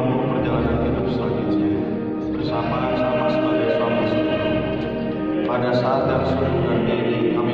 menempuh perjalanan hidup selanjutnya bersama-sama sebagai suami istri. Pada saat yang sudah ini kami